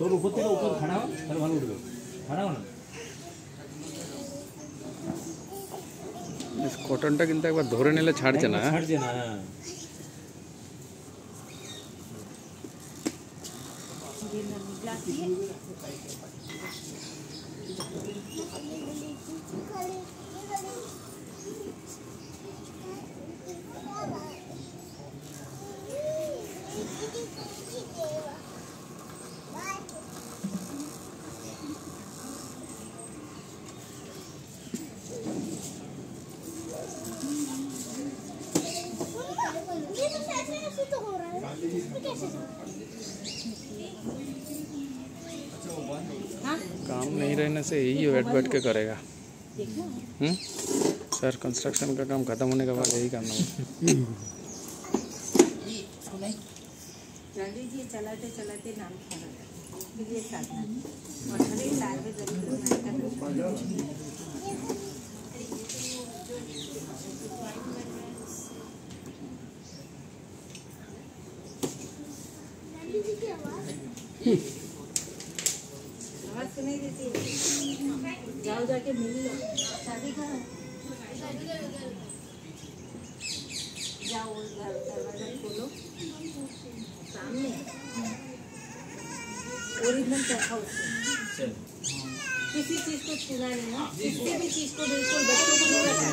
তোর উপর থেকে উপর খাড়া তাহলে ভালো উঠবে। না। কটনটা কিন্তু একবার ধরে নিলে ছাড়ছে না হ্যাঁ? ছাড়ছে না হ্যাঁ। काम नहीं रहने से यही बैठ बैठ के करेगा। हम्म? सर कंस्ट्रक्शन का काम खत्म होने के बाद यही करना चलाते चलाते नाम जाओ जाके मिल लो शादी कहाँ जाओ। घर दरवाज़ा खोलो सामने ओरिजिनल उसको किसी चीज़ को छूना नहीं ना किसी भी चीज़ को बिल्कुल बच्चों को नहीं रखना